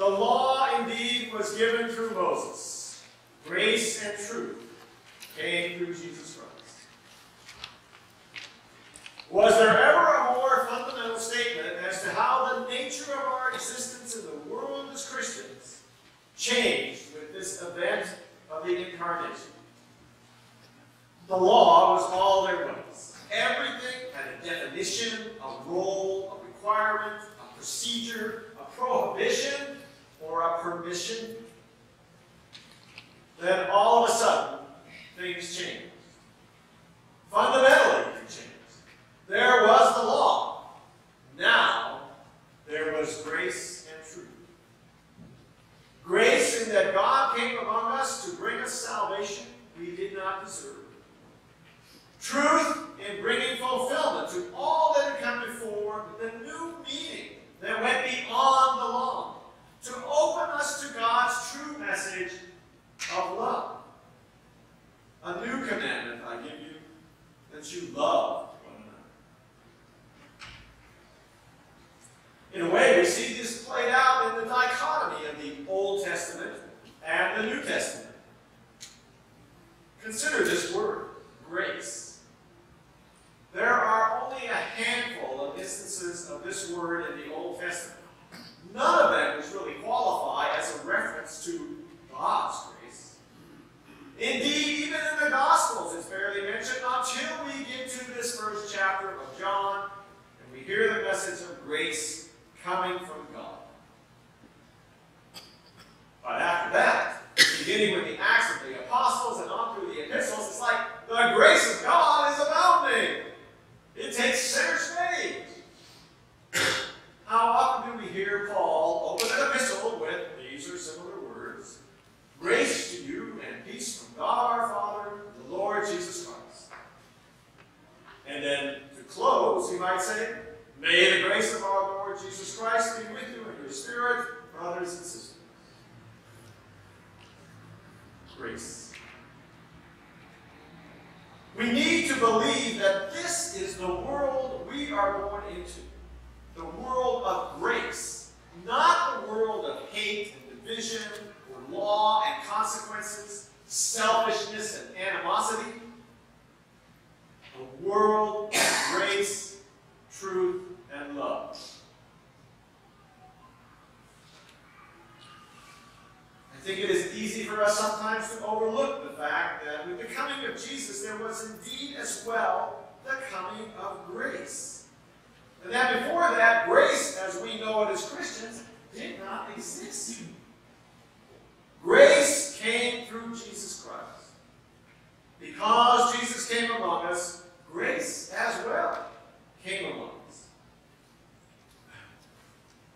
The law indeed was given through Moses. Grace and truth came through Jesus Christ. Was there ever a more fundamental statement as to how the nature of our existence in the world as Christians changed with this event of the incarnation? The law was all there was. Everything had a definition, a role, a requirement, a procedure, a prohibition, or a permission. Then all of a sudden, things changed. Fundamentally, they changed. There was the law. Now, there was grace and truth. Grace in that God came among us to bring us salvation we did not deserve. Truth in bringing fulfillment to all that had come before, the new meaning that went beyond the law, to open us to God's true message of love. A new commandment I give you, that you love one another. In a way, we see this played out in the dichotomy of the Old Testament and the New Testament. Consider this word, grace. There are only a handful of instances of this word in the Old Testament. None of them coming from God. But after that, beginning with the Acts of the Apostles and on through the epistles, it's like the grace of God is abounding. It takes center stage. How often do we hear Paul open an epistle with these or similar words? Grace to you and peace from God our Father, the Lord Jesus Christ. And then to close, he might say, May the grace of our Lord Jesus Christ be with you and your spirit, brothers and sisters. Grace. We need to believe that this is the world we are born into. The world of grace, not the world of hate and division or law and consequences, selfishness and animosity, the world of grace, truth, and love. I think it is easy for us sometimes to overlook the with the coming of Jesus, there was indeed as well the coming of grace. And that before that, grace, as we know it as Christians, did not exist. Grace came through Jesus Christ. Because Jesus came among us, grace as well came among us.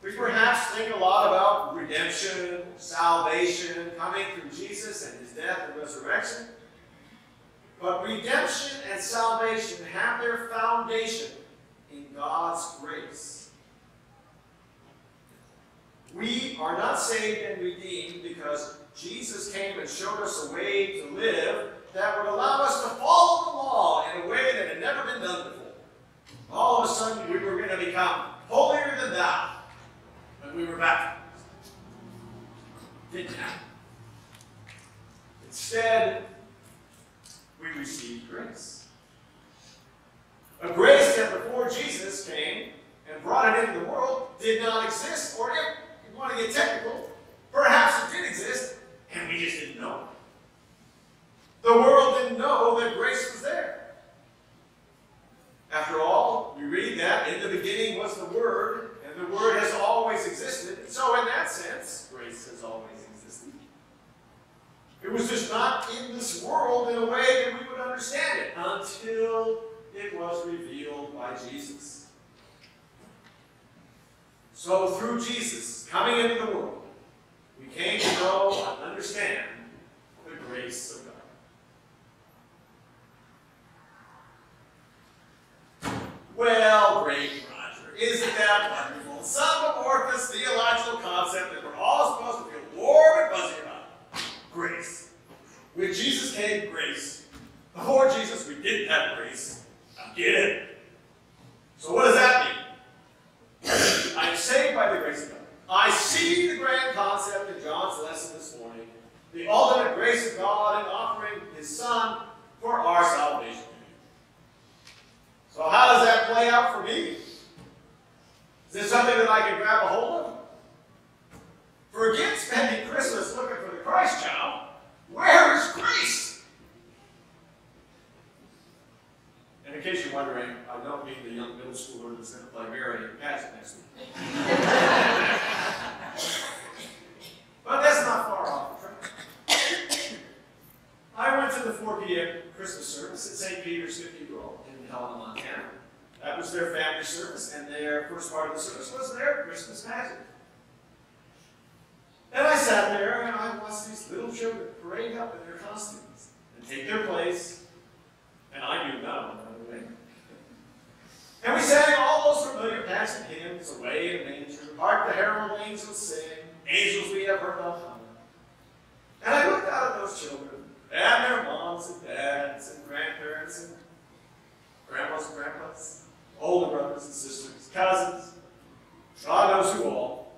We perhaps think a lot about redemption, salvation, coming through Jesus and his death and resurrection. But redemption and salvation have their foundation in God's grace. We are not saved and redeemed because Jesus came and showed us a way to live that would allow us to follow the law in a way that had never been done before. All of a sudden, we were going to become holier than thou when we were baptized. Didn't happen. Instead, we received grace. A grace that before Jesus came and brought it into the world did not exist, or if you want to get technical, perhaps it did exist, and we just didn't know it. The world didn't know that grace was there. After all, we read that in the beginning was the Word, and the Word has always existed. So, in that sense, grace has always existed. It was just not in this world in a way that we would understand it until it was revealed by Jesus. So, through Jesus coming into the world, we came to know and understand the grace of With Jesus came grace. Before Jesus, we didn't have grace. I get it. So what does that mean? I'm saved by the grace of God. I see the grand concept in John's lesson this morning, the ultimate grace of God in offering his Son for our salvation. Schooler Mary and Patrick next week. but that's not far off. I went to the 4 p.m. Christmas service at St. Peter's Cathedral in Helena, Montana. That was their family service, and their first part of the service was their Christmas magic. And I sat there and I watched these little children parade up in their costumes and take their place. And I knew none of them. And we sang all those familiar passing hymns, Away in the Manger, Hark the Herald Angels Sing, Angels we have heard on high. And I looked out at those children, and their moms and dads and grandparents and grandmas and grandpas, older brothers and sisters, cousins, God knows who all.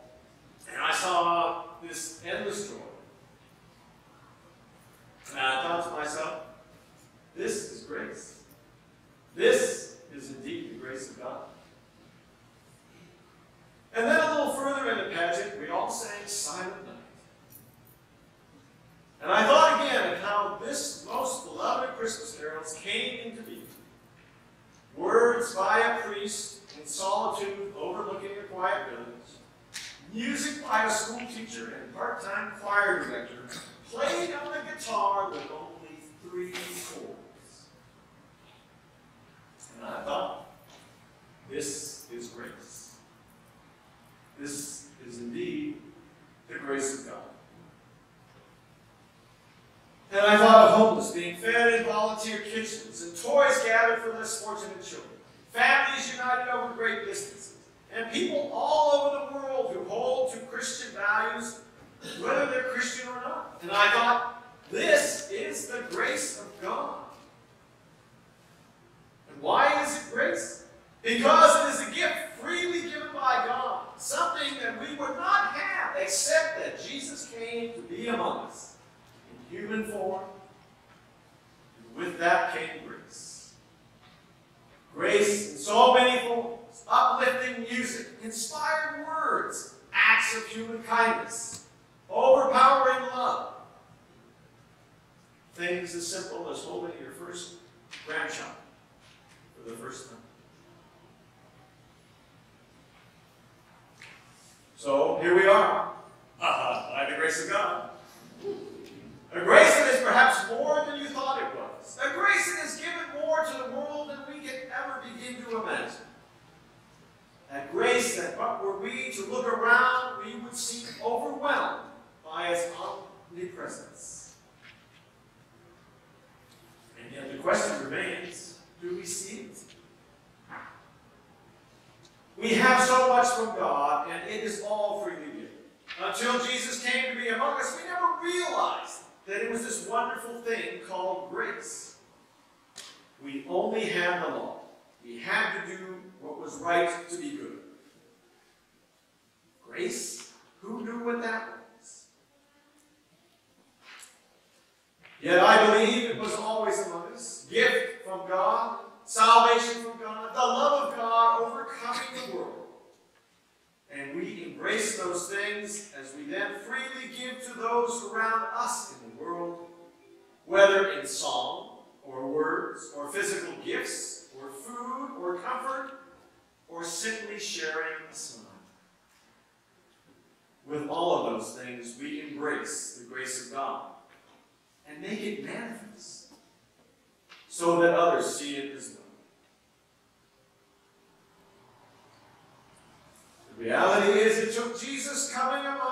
And I saw this endless joy. And I thought to myself, this is grace. This is indeed the grace of God. And then a little further in the pageant, we all sang Silent Night. And I thought again of how this most beloved of Christmas carols came into being. Words by a priest in solitude overlooking a quiet village music by a school teacher and part-time choir director, played on the guitar with only three chords. And I thought, this is grace. This is indeed the grace of God. And I thought of homeless being fed in volunteer kitchens and toys gathered for less fortunate children, families united over great distances and people all over the world who hold to Christian values, whether they're Christian or not. And I thought, this is the grace of God. And why is it grace? Because it is a gift freely given by God, something that we would not have except that Jesus came to be among us in human form. And with that came grace. Grace in so many forms uplifting music, inspired words, acts of human kindness, overpowering love. Things as simple as holding your first grandchild for the first time. So here we are, by the grace of God. A grace that is perhaps more than you thought it was. A grace that is given more to the world than we can ever begin to imagine. A grace that but were we to look around, we would seem overwhelmed by its omnipresence. And yet the question remains, do we see it? We have so much from God, and it is all freely given. Until Jesus came to be among us, we never realized that it was this wonderful thing called grace. We only had the law. We had to do what was right to be good. Grace? Who knew what that was? Yet I believe it was always among us. Gift from God, salvation as we then freely give to those around us in the world, whether in song or words or physical gifts or food or comfort or simply sharing a smile. With all of those things, we embrace the grace of God and make it manifest so that others see it as well. The reality Jesus coming upon